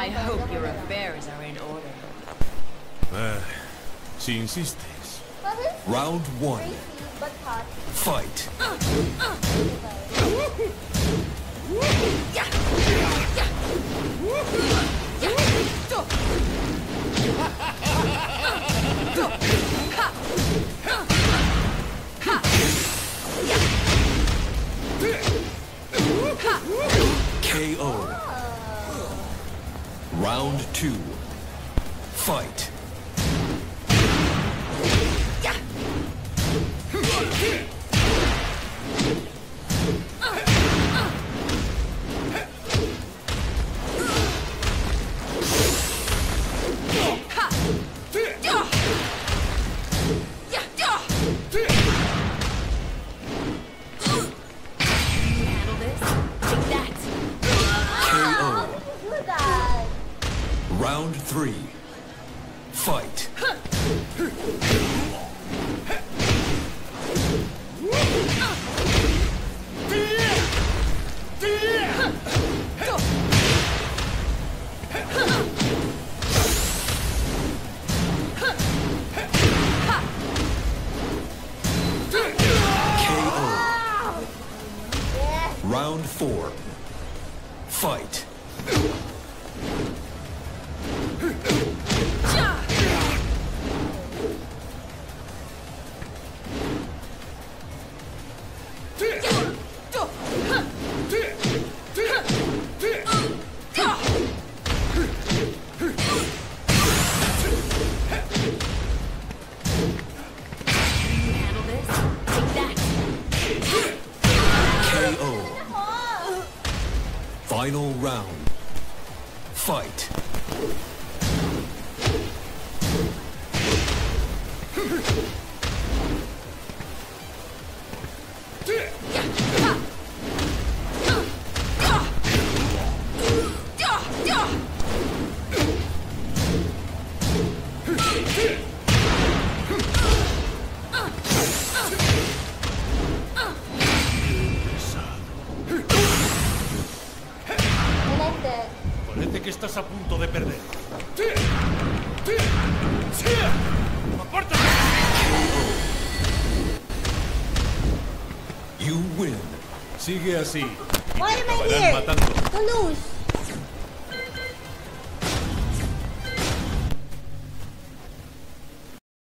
I hope your affairs are in order. Ah, si insistes. But it's Round one. crazy, but hot. Fight. Round two. Fight. Round three. Fight. Round four. Fight. Final round. Fight. Parece que estás a punto de perder. ¡Apártate! You win. Sigue así. Acabarán matando.